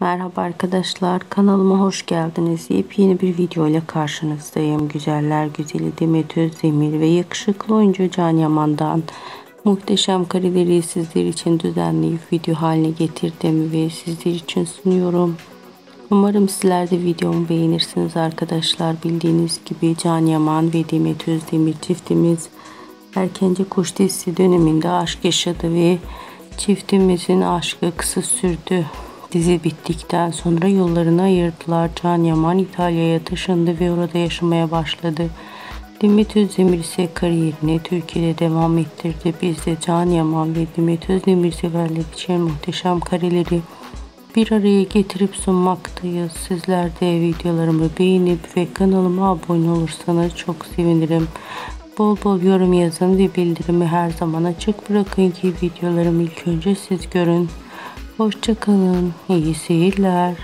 Merhaba arkadaşlar kanalıma hoş geldiniz. Yepyeni bir video ile karşınızdayım. Güzeller güzeli Demet Özdemir ve yakışıklı oyuncu Can Yaman'dan muhteşem kareleri sizler için düzenleyip video haline getirdim ve sizler için sunuyorum. Umarım sizler de videomu beğenirsiniz arkadaşlar. Bildiğiniz gibi Can Yaman ve Demet Özdemir çiftimiz erkence kuş dizisi döneminde aşk yaşadı ve çiftimizin aşkı kısa sürdü. Dizi bittikten sonra yollarını ayırdılar. Can Yaman İtalya'ya taşındı ve orada yaşamaya başladı. Demet Özdemir ise kariyerini Türkiye'de devam ettirdi. Biz de Can Yaman ve Demet Özdemir severler için muhteşem kareleri bir araya getirip sunmaktayız. Sizler de videolarımı beğenip ve kanalıma abone olursanız çok sevinirim. Bol bol yorum yazın ve bildirimi her zaman açık bırakın ki videolarımı ilk önce siz görün. Hoşçakalın. İyi seyirler.